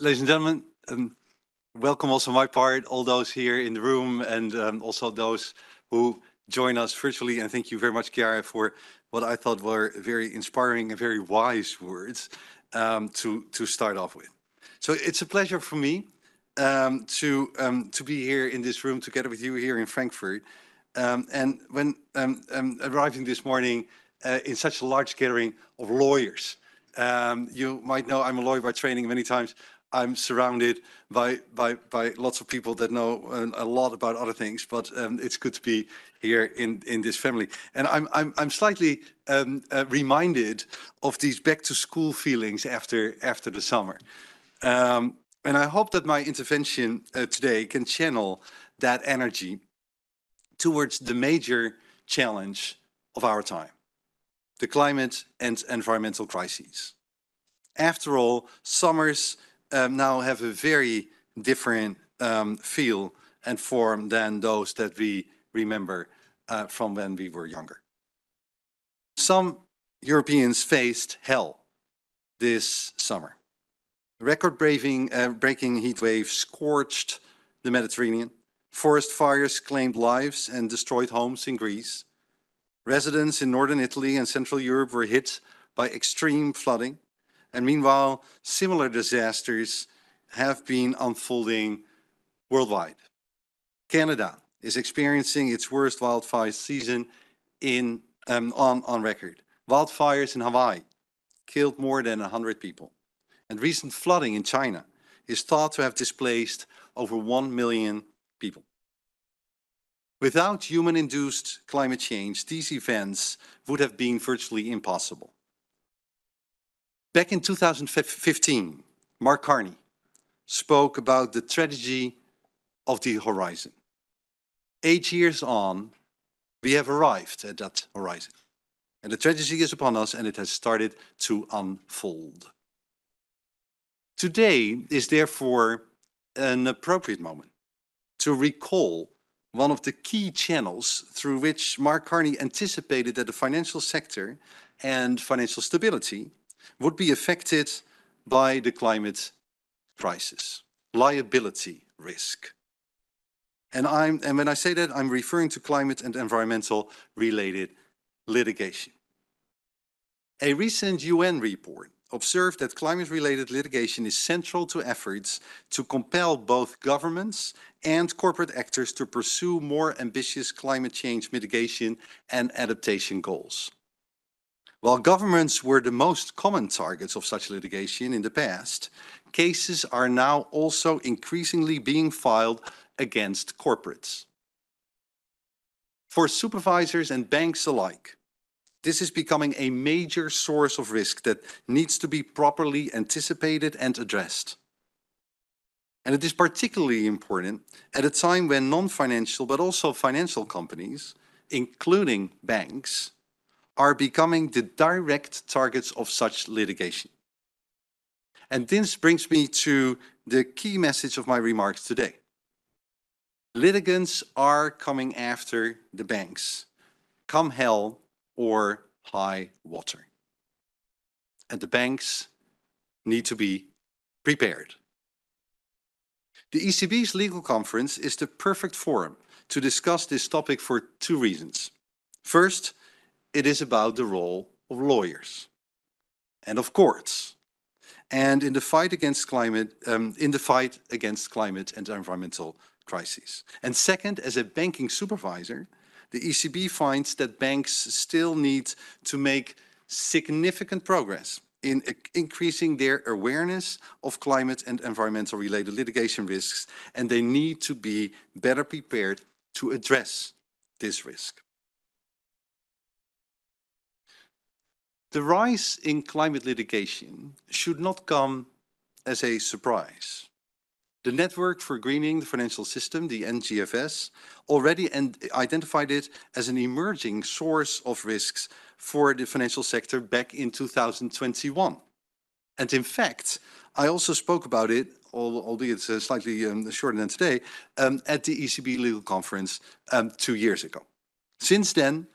Ladies and gentlemen, um, welcome also my part, all those here in the room and um, also those who join us virtually. And thank you very much, Chiara, for what I thought were very inspiring and very wise words um, to start off with. So it's a pleasure for me to to be here in this room together with you here in Frankfurt. And when arriving this morning uh, in such a large gathering of lawyers, you might know I'm a lawyer by training. Many times I'm surrounded by by, by lots of people that know uh, a lot about other things, but um, it's good to be here in in this family. And I'm I'm, I'm slightly um, uh, reminded of these back-to-school feelings after after the summer. Um, and I hope that my intervention uh, today can channel that energy towards the major challenge of our time, the climate and environmental crises. After all, summers Um, now have a very different um, feel and form than those that we remember uh, from when we were younger. Some Europeans faced hell this summer. Record-breaking uh, heat waves scorched the Mediterranean. Forest fires claimed lives and destroyed homes in Greece. Residents in Northern Italy and Central Europe were hit by extreme flooding. And meanwhile, similar disasters have been unfolding worldwide. Canada is experiencing its worst wildfire season in um, on record. Wildfires in Hawaii killed more than 100 people. And recent flooding in China is thought to have displaced over 1 million people. Without human-induced climate change, these events would have been virtually impossible. Back in 2015, Mark Carney spoke about the tragedy of the horizon. Eight years on, we have arrived at that horizon, and the tragedy is upon us, and it has started to unfold. Today is therefore an appropriate moment to recall one of the key channels through which Mark Carney anticipated that the financial sector and financial stability would be affected by the climate crisis, liability risk. And, I'm, and when I say that, I'm referring to climate and environmental-related litigation. A recent UN report observed that climate-related litigation is central to efforts to compel both governments and corporate actors to pursue more ambitious climate change mitigation and adaptation goals. While governments were the most common targets of such litigation in the past, cases are now also increasingly being filed against corporates. For supervisors and banks alike, this is becoming a major source of risk that needs to be properly anticipated and addressed. And it is particularly important at a time when non-financial, but also financial companies, including banks, are becoming the direct targets of such litigation. And this brings me to the key message of my remarks today. Litigants are coming after the banks, come hell or high water. And the banks need to be prepared. The ECB's legal conference is the perfect forum to discuss this topic for two reasons. First, it is about the role of lawyers and of courts, and in the fight against climate um, in the fight against climate and environmental crises. and Second, as a banking supervisor, the ECB finds that banks still need to make significant progress in increasing their awareness of climate and environmental-related litigation risks, and they need to be better prepared to address this risk. The rise in climate litigation should not come as a surprise. The Network for Greening the Financial System, the NGFS, already identified it as an emerging source of risks for the financial sector back in 2021. And In fact, I also spoke about it, albeit uh, slightly um, shorter than today, um, at the ECB legal conference um, two years ago. Since then,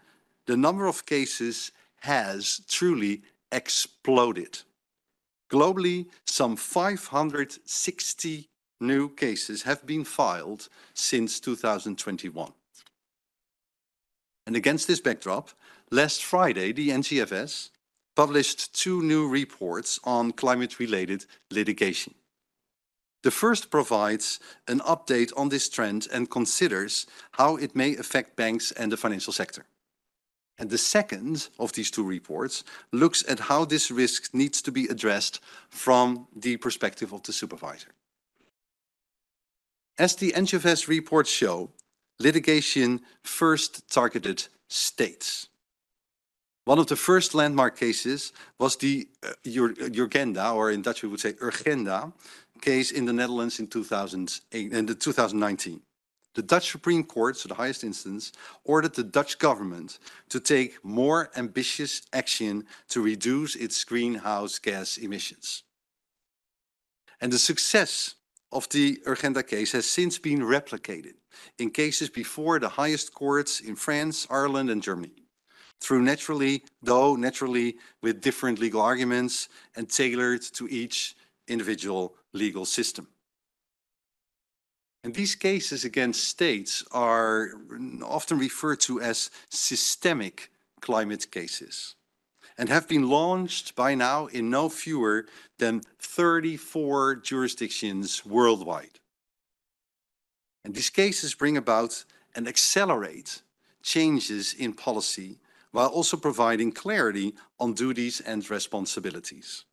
the number of cases has truly exploded. Globally, some 560 new cases have been filed since 2021. And against this backdrop, last Friday, the NGFS published two new reports on climate-related litigation. The first provides an update on this trend and considers how it may affect banks and the financial sector. And the second of these two reports looks at how this risk needs to be addressed from the perspective of the supervisor. As the NGFS reports show, litigation first targeted states. One of the first landmark cases was the uh, Urgenda, or in Dutch we would say Urgenda, case in the Netherlands in 2008 and 2019. The Dutch Supreme Court, so the highest instance, ordered the Dutch government to take more ambitious action to reduce its greenhouse gas emissions. And the success of the Urgenda case has since been replicated in cases before the highest courts in France, Ireland and Germany through naturally, though naturally with different legal arguments and tailored to each individual legal system. And these cases against states are often referred to as systemic climate cases and have been launched by now in no fewer than 34 jurisdictions worldwide. And these cases bring about and accelerate changes in policy while also providing clarity on duties and responsibilities.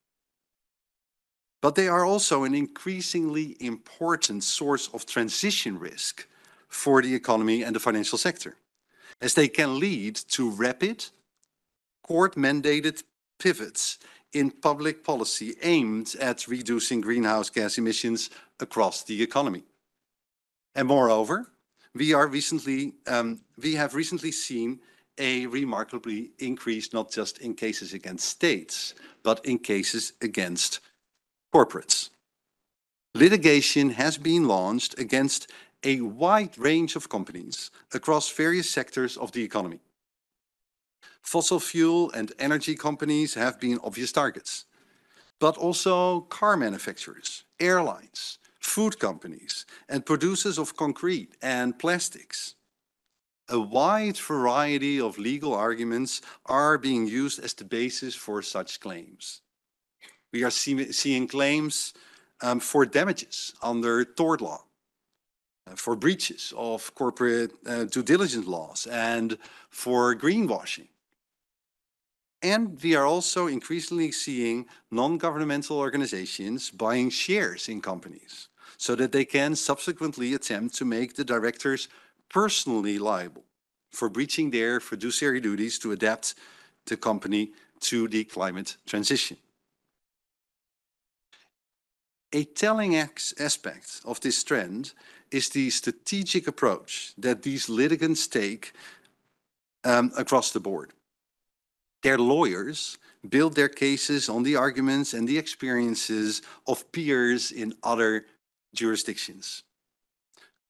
But they are also an increasingly important source of transition risk for the economy and the financial sector, as they can lead to rapid court-mandated pivots in public policy aimed at reducing greenhouse gas emissions across the economy. And moreover, we are recently, um, we have recently seen a remarkably increase not just in cases against states, but in cases against corporates. Litigation has been launched against a wide range of companies across various sectors of the economy. Fossil fuel and energy companies have been obvious targets, but also car manufacturers, airlines, food companies, and producers of concrete and plastics a wide variety of legal arguments are being used as the basis for such claims. We are see seeing claims um, for damages under tort law, uh, for breaches of corporate uh, due diligence laws, and for greenwashing. And we are also increasingly seeing non-governmental organizations buying shares in companies so that they can subsequently attempt to make the directors personally liable for breaching their fiduciary duties to adapt the company to the climate transition. A telling aspect of this trend is the strategic approach that these litigants take um, across the board. Their lawyers build their cases on the arguments and the experiences of peers in other jurisdictions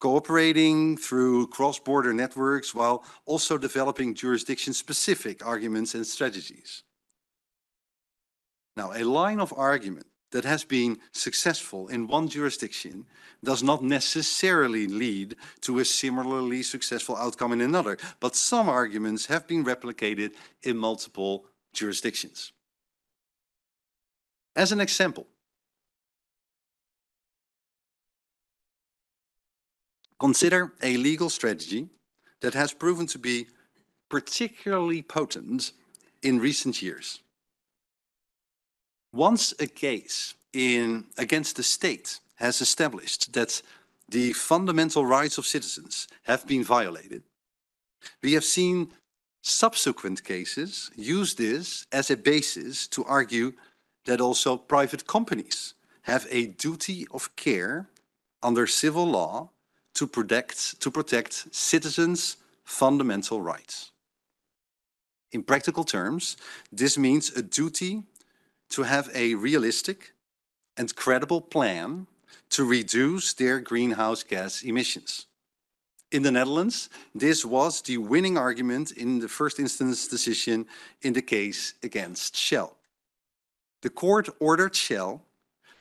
cooperating through cross-border networks while also developing jurisdiction-specific arguments and strategies. Now, a line of argument that has been successful in one jurisdiction does not necessarily lead to a similarly successful outcome in another, but some arguments have been replicated in multiple jurisdictions. As an example, Consider a legal strategy that has proven to be particularly potent in recent years. Once a case in, against the state has established that the fundamental rights of citizens have been violated, we have seen subsequent cases use this as a basis to argue that also private companies have a duty of care under civil law to protect, to protect citizens' fundamental rights. In practical terms, this means a duty to have a realistic and credible plan to reduce their greenhouse gas emissions. In the Netherlands, this was the winning argument in the first instance decision in the case against Shell. the court ordered Shell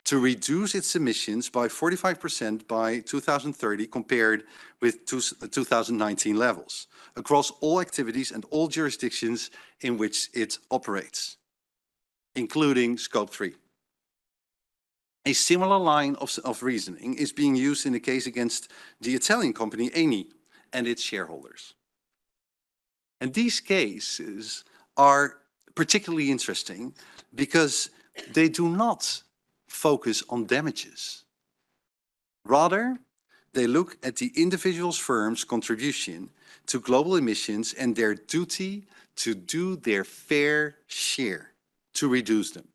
to reduce its emissions by 45% by 2030 compared with 2019 levels across all activities and all jurisdictions in which it operates, including Scope 3. A similar line of reasoning is being used in the case against the Italian company Eni and its shareholders. And these cases are particularly interesting because they do not focus on damages. Rather, they look at the individual firm's contribution to global emissions and their duty to do their fair share to reduce them.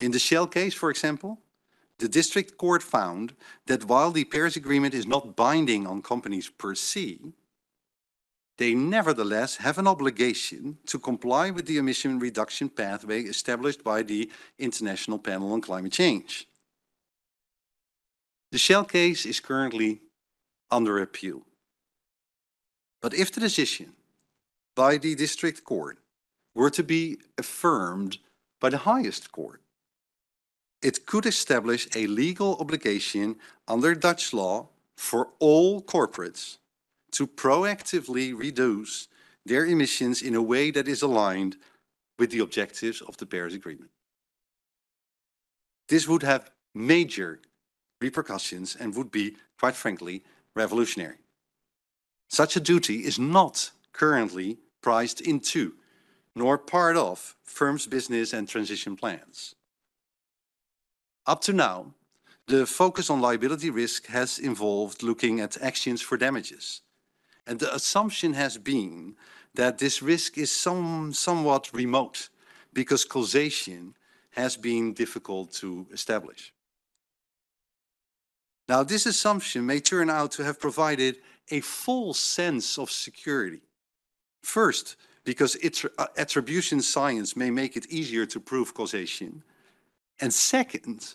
In the Shell case, for example, the district court found that while the Paris Agreement is not binding on companies per se, they nevertheless have an obligation to comply with the emission reduction pathway established by the International Panel on Climate Change. The Shell case is currently under appeal. But if the decision by the district court were to be affirmed by the highest court, it could establish a legal obligation under Dutch law for all corporates to proactively reduce their emissions in a way that is aligned with the objectives of the Paris Agreement. This would have major repercussions and would be, quite frankly, revolutionary. Such a duty is not currently priced into nor part of firms' business and transition plans. Up to now, the focus on liability risk has involved looking at actions for damages, and the assumption has been that this risk is somewhat remote because causation has been difficult to establish. Now, this assumption may turn out to have provided a false sense of security. First, because uh, attribution science may make it easier to prove causation, and second,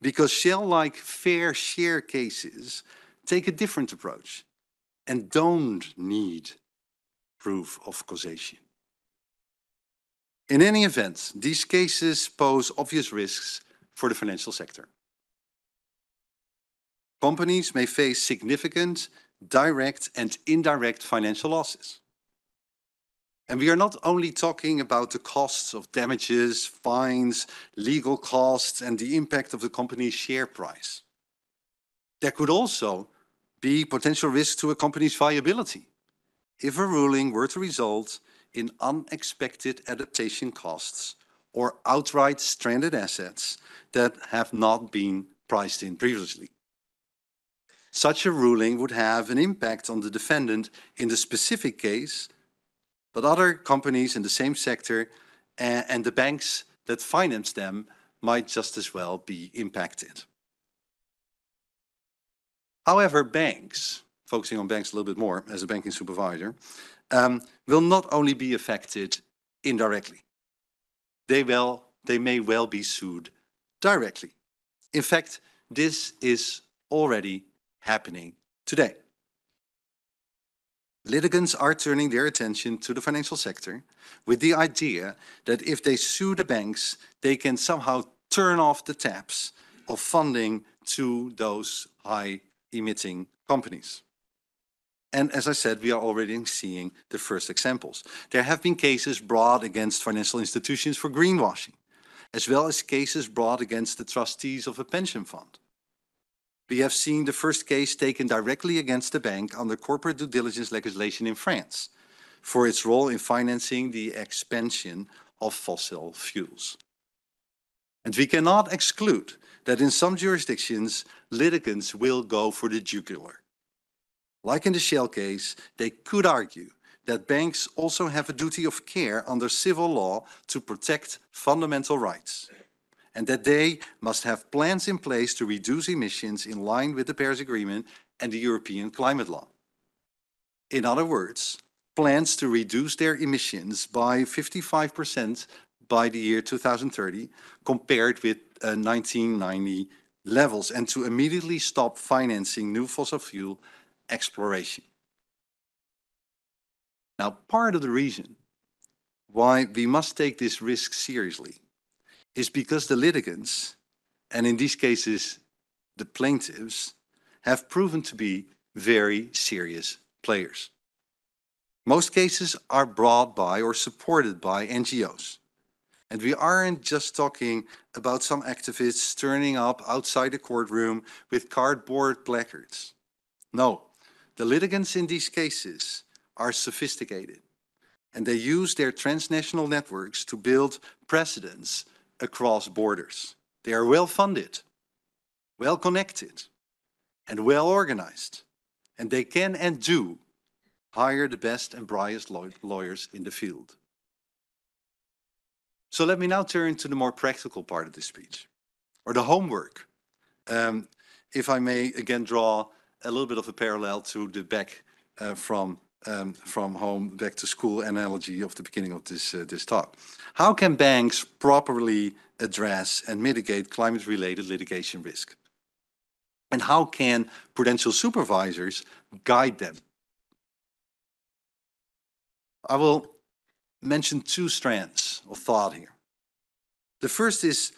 because Shell-like fair share cases take a different approach and don't need proof of causation. In any event, these cases pose obvious risks for the financial sector. Companies may face significant direct and indirect financial losses. And we are not only talking about the costs of damages, fines, legal costs, and the impact of the company's share price. There could also be potential risk to a company's viability if a ruling were to result in unexpected adaptation costs or outright stranded assets that have not been priced in previously. Such a ruling would have an impact on the defendant in the specific case, but other companies in the same sector and the banks that finance them might just as well be impacted. However, banks, focusing on banks a little bit more as a banking supervisor, um, will not only be affected indirectly. They may well be sued directly. In fact, this is already happening today. Litigants are turning their attention to the financial sector with the idea that if they sue the banks, they can somehow turn off the taps of funding to those high-emitting companies. And as I said, we are already seeing the first examples. There have been cases brought against financial institutions for greenwashing, as well as cases brought against the trustees of a pension fund. We have seen the first case taken directly against the bank under corporate due diligence legislation in France for its role in financing the expansion of fossil fuels. And we cannot exclude that in some jurisdictions, litigants will go for the jugular. Like in the Shell case, they could argue that banks also have a duty of care under civil law to protect fundamental rights, and that they must have plans in place to reduce emissions in line with the Paris Agreement and the European climate law. In other words, plans to reduce their emissions by 55% by the year 2030 compared with uh, 1990 levels, and to immediately stop financing new fossil fuel exploration. Now, part of the reason why we must take this risk seriously is because the litigants, and in these cases, the plaintiffs, have proven to be very serious players. Most cases are brought by or supported by NGOs. And we aren't just talking about some activists turning up outside the courtroom with cardboard placards. No, the litigants in these cases are sophisticated and they use their transnational networks to build precedents across borders. They are well funded, well connected, and well organized, and they can and do hire the best and brightest law lawyers in the field. So let me now turn to the more practical part of the speech, or the homework. Um, if I may again draw a little bit of a parallel to the back uh, from um, from home back to school analogy of the beginning of this uh, this talk. How can banks properly address and mitigate climate-related litigation risk? And how can prudential supervisors guide them I will mention two strands of thought here. The first is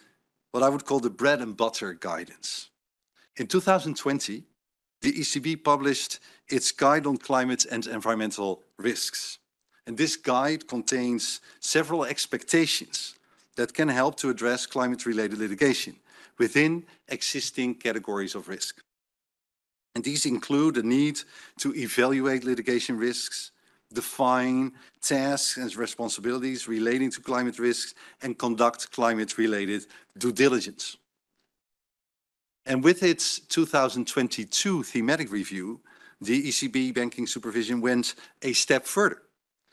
what I would call the bread and butter guidance. In 2020, the ECB published its Guide on Climate and Environmental Risks. And this guide contains several expectations that can help to address climate-related litigation within existing categories of risk. And these include the need to evaluate litigation risks, define tasks and responsibilities relating to climate risks and conduct climate-related due diligence. And with its 2022 thematic review, the ECB banking supervision went a step further,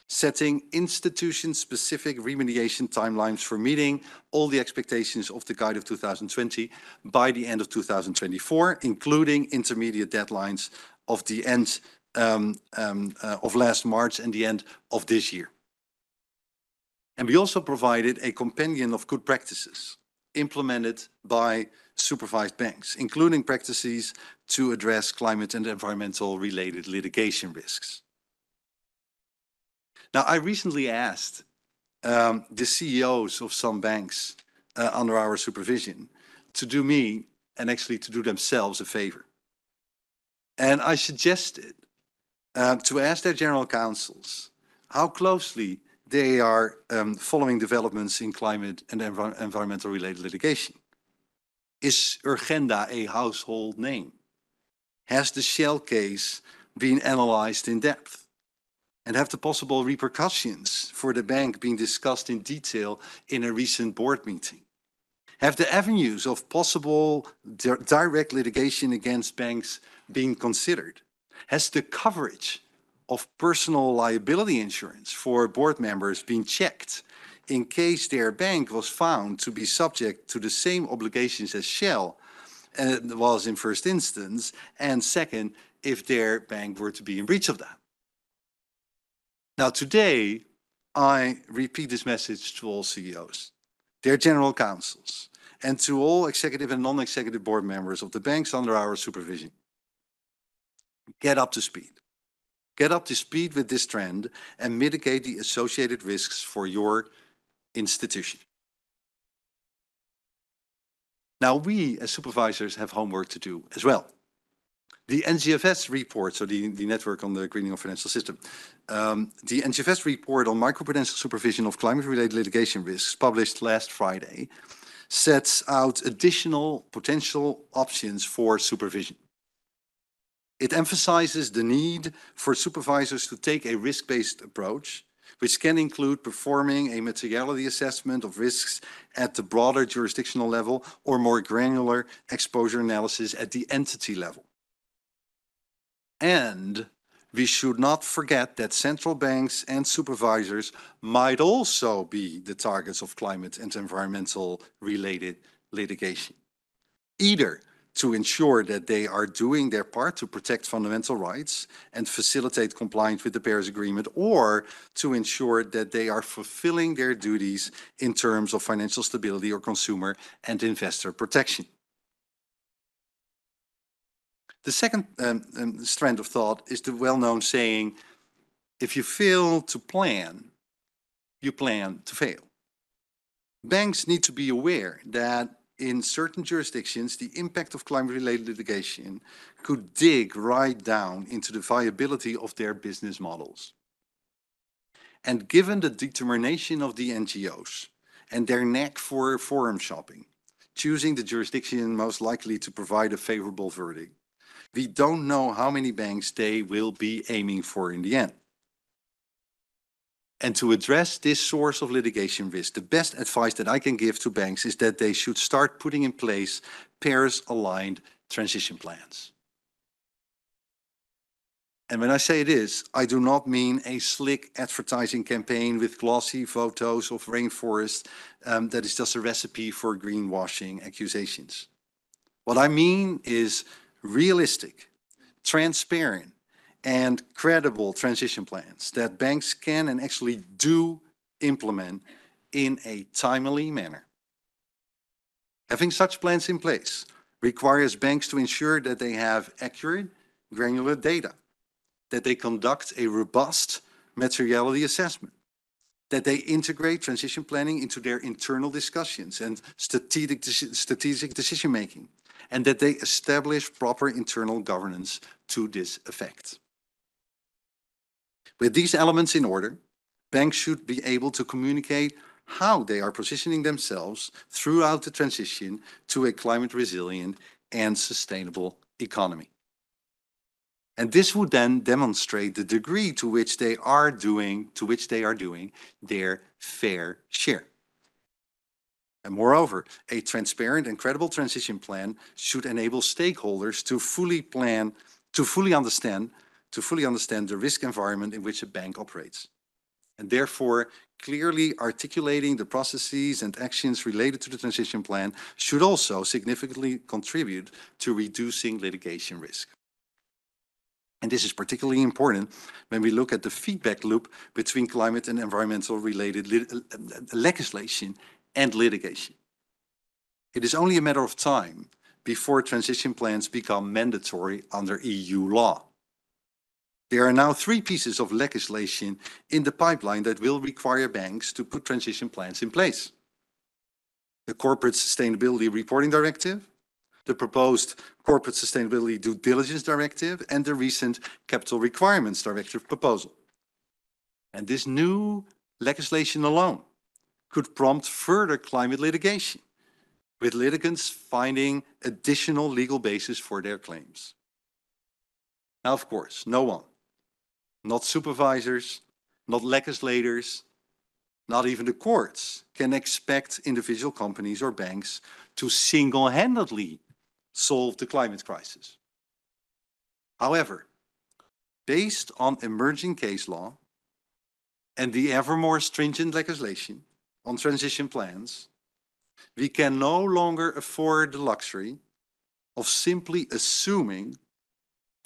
setting institution-specific remediation timelines for meeting all the expectations of the Guide of 2020 by the end of 2024, including intermediate deadlines of the end um, um, uh, of last March and the end of this year. And we also provided a companion of good practices implemented by supervised banks, including practices to address climate and environmental related litigation risks. Now, I recently asked um, the CEOs of some banks uh, under our supervision to do me and actually to do themselves a favor. And I suggested uh, to ask their general counsels how closely they are um, following developments in climate and env environmental related litigation. Is Urgenda a household name? Has the Shell case been analyzed in depth? And have the possible repercussions for the bank been discussed in detail in a recent board meeting? Have the avenues of possible di direct litigation against banks been considered? Has the coverage of personal liability insurance for board members been checked in case their bank was found to be subject to the same obligations as Shell and it was in first instance, and second, if their bank were to be in breach of that. Now today, I repeat this message to all CEOs, their general counsels, and to all executive and non-executive board members of the banks under our supervision get up to speed. Get up to speed with this trend and mitigate the associated risks for your institution. Now, we as supervisors have homework to do as well. The NGFS report, so the, the Network on the Greening of Financial System, um, the NGFS report on microprudential supervision of climate-related litigation risks published last Friday sets out additional potential options for supervision. It emphasizes the need for supervisors to take a risk-based approach, which can include performing a materiality assessment of risks at the broader jurisdictional level or more granular exposure analysis at the entity level. And we should not forget that central banks and supervisors might also be the targets of climate and environmental related litigation. Either to ensure that they are doing their part to protect fundamental rights and facilitate compliance with the Paris Agreement, or to ensure that they are fulfilling their duties in terms of financial stability or consumer and investor protection. The second um, um, strand of thought is the well-known saying, if you fail to plan, you plan to fail. Banks need to be aware that in certain jurisdictions, the impact of climate-related litigation could dig right down into the viability of their business models. And given the determination of the NGOs and their knack for forum shopping, choosing the jurisdiction most likely to provide a favorable verdict, we don't know how many banks they will be aiming for in the end. And to address this source of litigation risk, the best advice that I can give to banks is that they should start putting in place Paris-aligned transition plans. And when I say this, I do not mean a slick advertising campaign with glossy photos of rainforest um, that is just a recipe for greenwashing accusations. What I mean is realistic, transparent, and credible transition plans that banks can and actually do implement in a timely manner. Having such plans in place requires banks to ensure that they have accurate, granular data, that they conduct a robust materiality assessment, that they integrate transition planning into their internal discussions and strategic, strategic decision making, and that they establish proper internal governance to this effect. With these elements in order, banks should be able to communicate how they are positioning themselves throughout the transition to a climate resilient and sustainable economy. And this would then demonstrate the degree to which they are doing, to which they are doing their fair share. And moreover, a transparent and credible transition plan should enable stakeholders to fully plan, to fully understand, to fully understand the risk environment in which a bank operates. And therefore, clearly articulating the processes and actions related to the transition plan should also significantly contribute to reducing litigation risk. And this is particularly important when we look at the feedback loop between climate and environmental related uh, legislation and litigation. It is only a matter of time before transition plans become mandatory under EU law. There are now three pieces of legislation in the pipeline that will require banks to put transition plans in place. The Corporate Sustainability Reporting Directive, the proposed Corporate Sustainability Due Diligence Directive, and the recent Capital Requirements Directive proposal. And this new legislation alone could prompt further climate litigation, with litigants finding additional legal basis for their claims. Now, of course, no one, not supervisors, not legislators, not even the courts, can expect individual companies or banks to single-handedly solve the climate crisis. However, based on emerging case law and the ever more stringent legislation on transition plans, we can no longer afford the luxury of simply assuming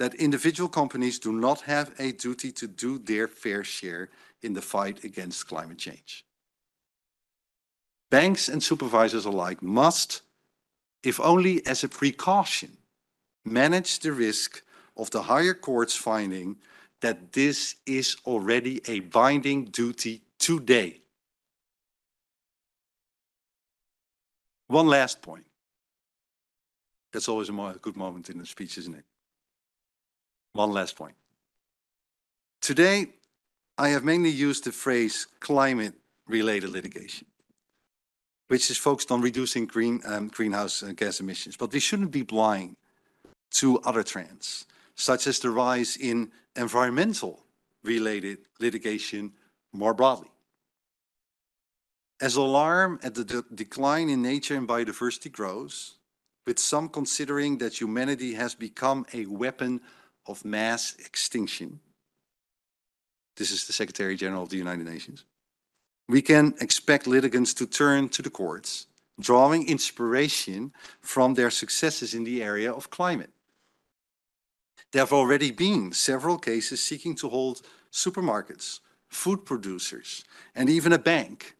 that individual companies do not have a duty to do their fair share in the fight against climate change. Banks and supervisors alike must if only as a precaution, manage the risk of the higher court's finding that this is already a binding duty today. One last point. That's always a good moment in a speech, isn't it? One last point. Today, I have mainly used the phrase climate-related litigation which is focused on reducing green, um, greenhouse uh, gas emissions. But we shouldn't be blind to other trends, such as the rise in environmental related litigation more broadly. As alarm at the de decline in nature and biodiversity grows, with some considering that humanity has become a weapon of mass extinction. This is the Secretary General of the United Nations we can expect litigants to turn to the courts, drawing inspiration from their successes in the area of climate. There have already been several cases seeking to hold supermarkets, food producers, and even a bank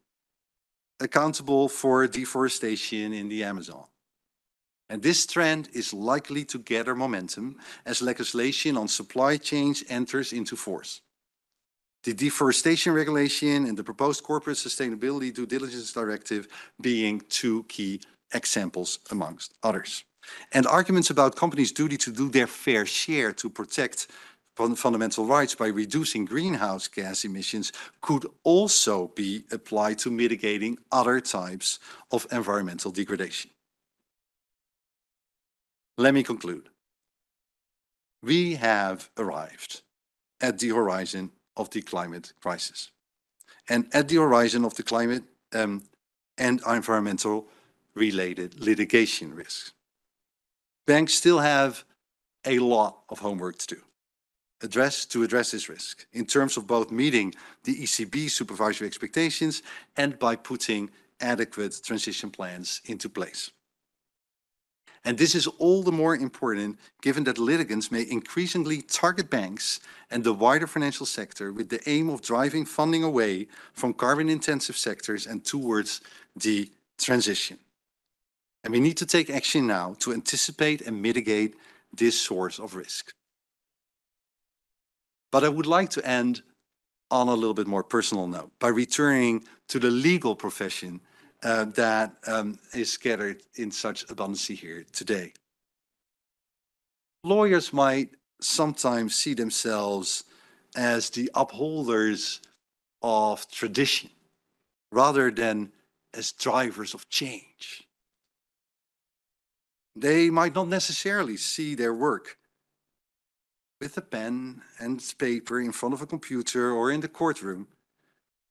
accountable for deforestation in the Amazon. And this trend is likely to gather momentum as legislation on supply chains enters into force. The deforestation regulation and the proposed corporate sustainability due diligence directive being two key examples amongst others. And arguments about companies' duty to do their fair share to protect fundamental rights by reducing greenhouse gas emissions could also be applied to mitigating other types of environmental degradation. Let me conclude. We have arrived at the horizon of the climate crisis and at the horizon of the climate um, and environmental related litigation risks. Banks still have a lot of homework to do address to address this risk in terms of both meeting the ECB supervisory expectations and by putting adequate transition plans into place. And this is all the more important given that litigants may increasingly target banks and the wider financial sector with the aim of driving funding away from carbon intensive sectors and towards the transition. And we need to take action now to anticipate and mitigate this source of risk. But I would like to end on a little bit more personal note by returning to the legal profession that um, is scattered in such abundance here today. Lawyers might sometimes see themselves as the upholders of tradition rather than as drivers of change. They might not necessarily see their work with a pen and paper in front of a computer or in the courtroom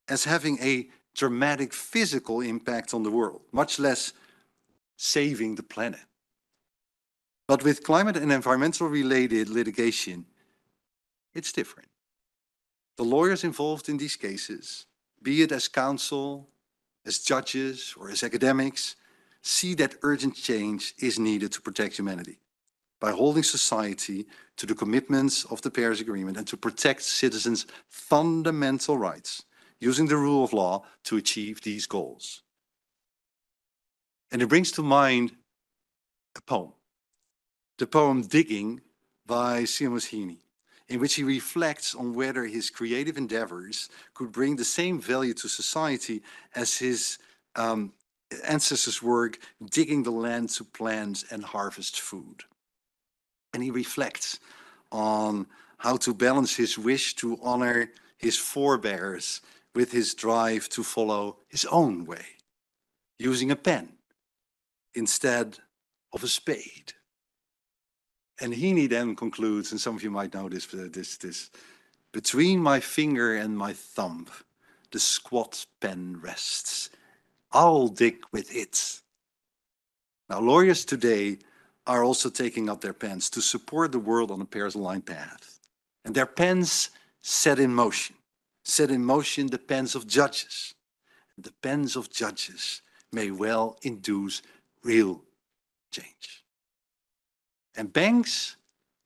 as having a dramatic physical impact on the world, much less saving the planet. But with climate and environmental related litigation, it's different. The lawyers involved in these cases, be it as counsel, as judges, or as academics, see that urgent change is needed to protect humanity by holding society to the commitments of the Paris Agreement and to protect citizens' fundamental rights using the rule of law to achieve these goals. And it brings to mind a poem, the poem Digging by Seamus Heaney, in which he reflects on whether his creative endeavors could bring the same value to society as his um, ancestors' work digging the land to plant and harvest food. And he reflects on how to balance his wish to honor his forebears with his drive to follow his own way, using a pen instead of a spade. And Heaney then concludes, and some of you might know this, uh, this, this, between my finger and my thumb, the squat pen rests. I'll dig with it. Now, lawyers today are also taking up their pens to support the world on a Paris-aligned path. And their pens set in motion set in motion the pens of judges. The pens of judges may well induce real change. And banks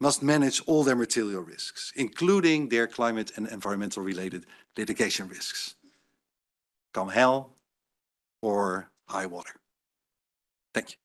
must manage all their material risks, including their climate and environmental related litigation risks. Come hell or high water. Thank you.